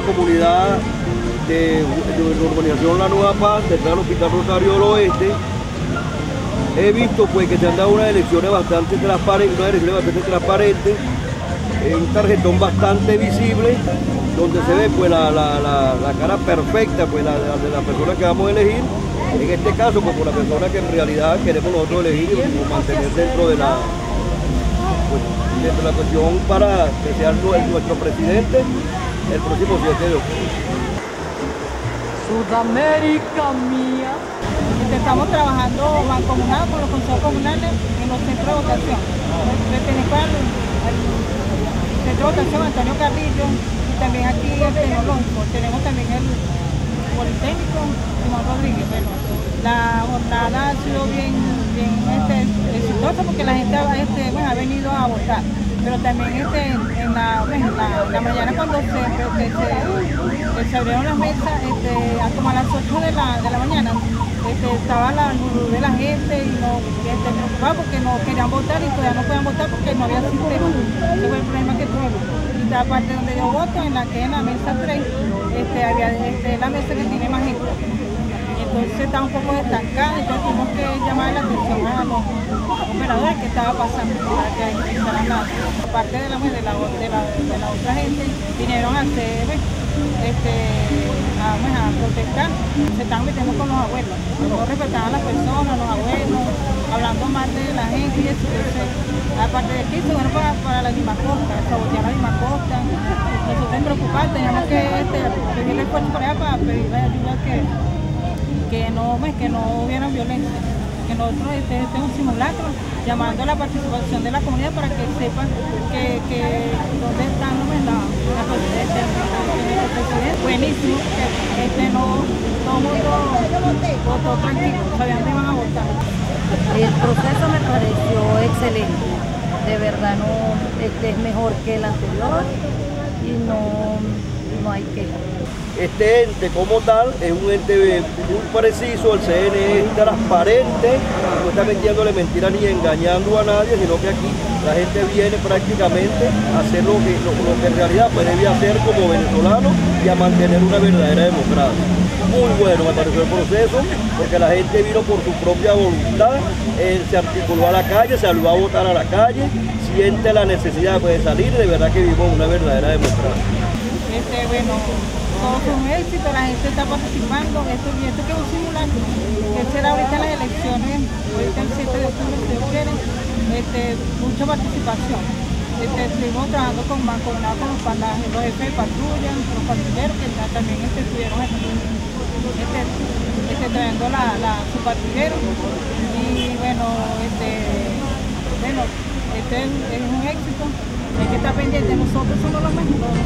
comunidad de, la urbanización La Nueva Paz, del Hospital Rosario del Oeste. He visto pues que se han dado unas elecciones bastante transparentes, unas elecciones bastante transparentes, un tarjetón bastante visible, donde se ve pues la, la- la- cara perfecta pues la, de la persona que vamos a elegir. En este caso, pues por la persona que en realidad queremos nosotros elegir y mantener dentro de la, pues, dentro de la cuestión para que sea nu- nuestro presidente el próximo 7 de octubre. Sudamérica mía. Estamos trabajando mancomunados con los consejos comunales en los centros de votación. Pertenezco al, al centro de votación Antonio Carrillo y también aquí el. Tenemos también el Politécnico Simón Rodríguez. Bueno, la jornada ha sido bien, bien este, exitosa porque la gente este, ha venido a votar. Pero también este, en, la, bueno, en la, en la mañana cuando se, se, se- abrieron las mesas, este, como a las 8 de la, de la mañana, este, estaba la luz de la gente y no este, preocupaba porque no querían votar y todavía no podían votar porque no había sistema. Ese fue el problema que tuvimos. Y la parte donde yo voto, en la que en la mesa 3, este, había este, la mesa que tiene más gente. Y entonces estaba un poco estancada, entonces tuvimos que llamar la atención a los operadores que estaba pasando para que la parte de la, de la, otra gente vinieron a hacer este, a, bueno, a protestar, se están metiendo con los abuelos, no respetaban a las personas, los abuelos, hablando mal de la gente y eso, entonces, aparte de aquí se fueron para, para la Lima Costa, sabotear la Lima Costa, nosotros preocupados, teníamos que este, pedirle esfuerzo para allá para pedirle ayuda que que no, pues, que no hubiera violencia, que nosotros este, este es un simulacro, llamando a la participación de la comunidad para que sepan que, que dónde están pues, la, la. Buenísimo, que este, no, todo tranquilo, sabían dónde iban a votar. El proceso me pareció excelente. De verdad no, este es mejor que el anterior y no, no hay que. Este ente como tal es un ente muy preciso, el CNE es transparente, no está metiéndole mentiras ni engañando a nadie, sino que aquí la gente viene prácticamente a hacer lo que, en realidad pues, hacer como venezolano y a mantener una verdadera democracia. Muy bueno me pareció el proceso, porque la gente vino por su propia voluntad, eh, se articuló a la calle, salió a votar a la calle, siente la necesidad de salir, de verdad que vivimos una verdadera democracia. Este, bueno, todo fue un éxito, la gente está participando, esto, y esto que es un simulacro, que será ahorita las elecciones, ahorita el 7 de octubre, si Dios este, mucha participación. Este, estuvimos trabajando con mancomunados con los, pala- los jefes de patrulla, los patrulleros que ta- también este, estuvieron este, este, trayendo la, la, su patrullero. Y bueno, este, bueno, este es, un éxito. Hay que estar pendiente, nosotros somos los, los,